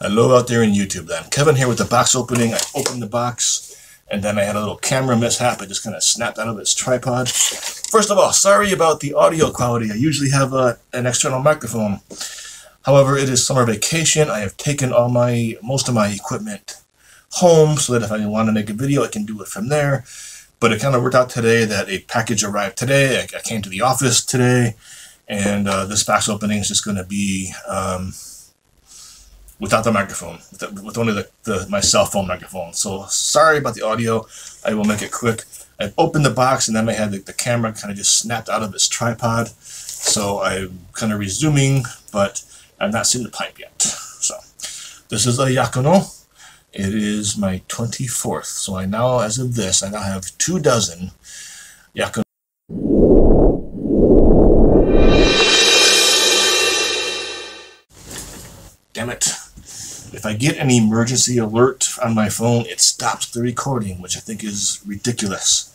Hello out there in YouTube then. Kevin here with the box opening. I opened the box and then I had a little camera mishap. It just kind of snapped out of its tripod. First of all, sorry about the audio quality. I usually have uh, an external microphone. However, it is summer vacation. I have taken all my most of my equipment home so that if I want to make a video, I can do it from there. But it kind of worked out today that a package arrived today. I, I came to the office today, and uh, this box opening is just going to be um, without the microphone, with, the, with only the, the, my cell phone microphone. So sorry about the audio. I will make it quick. I opened the box, and then I had the, the camera kind of just snapped out of its tripod. So I'm kind of resuming, but I've not seen the pipe yet. So this is a Jacono. It is my 24th. So I now, as of this, I now have two dozen Jacono. Damn it. If I get an emergency alert on my phone, it stops the recording, which I think is ridiculous.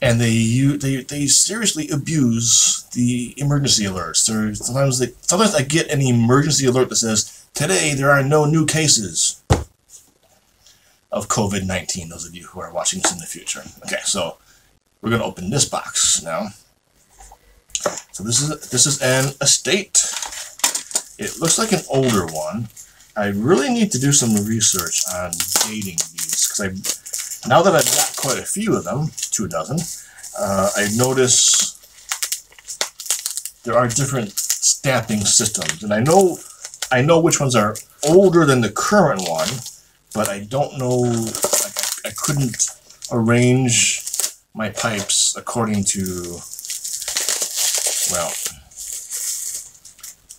And they they they seriously abuse the emergency alerts. There sometimes they sometimes I get an emergency alert that says Today, there are no new cases of COVID-19, those of you who are watching this in the future. Okay, so we're going to open this box now. So this is this is an estate. It looks like an older one. I really need to do some research on dating these because I now that I've got quite a few of them, two dozen, uh, I notice there are different stamping systems, and I know I know which ones are older than the current one, but I don't know, like, I, I couldn't arrange my pipes according to, well,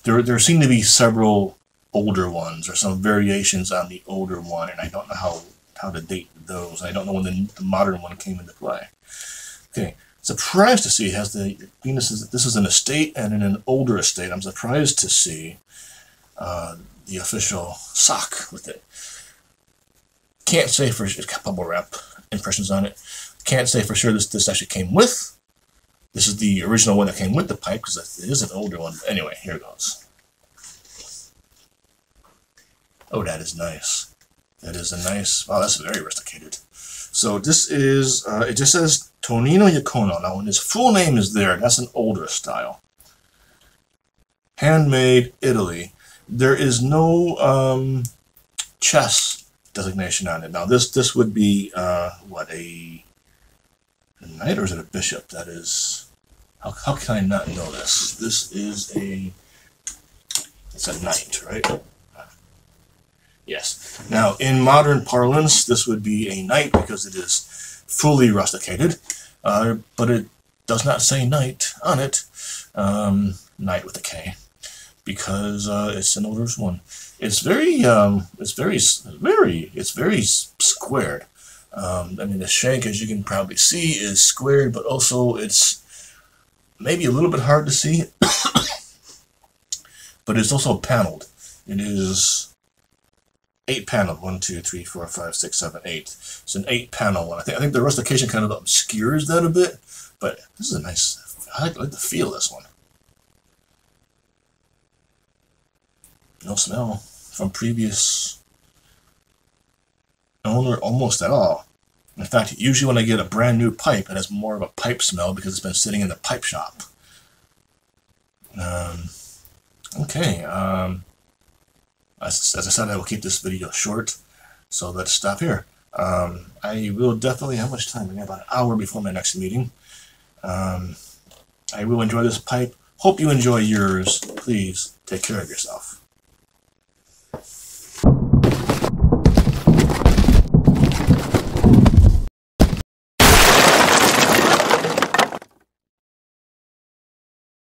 there, there seem to be several older ones or some variations on the older one, and I don't know how, how to date those. I don't know when the, the modern one came into play. Okay, surprised to see has the Venus is this is an estate and in an older estate. I'm surprised to see uh, the official sock with it. Can't say for sure, it's got bubble wrap impressions on it. Can't say for sure this this actually came with. This is the original one that came with the pipe because it is an older one. Anyway, here it goes. Oh, that is nice. That is a nice. Wow, that's very rusticated. So this is. Uh, it just says Tonino Jacono. Now, when his full name is there, that's an older style. Handmade, Italy there is no um, chess designation on it. Now this this would be uh, what a, a knight or is it a bishop? That is how how can I not know this? This is a it's a knight, right? Yes. Now in modern parlance, this would be a knight because it is fully rusticated, uh, but it does not say knight on it. Um, knight with a K because uh, it's an older one. It's very, um, it's very, very, it's very squared. Um, I mean, the shank, as you can probably see, is squared, but also it's maybe a little bit hard to see. but it's also paneled. It is eight paneled. One, two, three, four, five, six, seven, eight. It's an eight panel one. I think I think the rustication kind of obscures that a bit, but this is a nice. I like, I like the feel of this one. no smell from previous owner almost at all. In fact, usually when I get a brand new pipe, it has more of a pipe smell because it's been sitting in the pipe shop. Um, okay, um, as, as I said, I will keep this video short, so let's stop here. Um, I will definitely, how much time? I got about an hour before my next meeting. Um, I will enjoy this pipe. Hope you enjoy yours. Please take care of yourself.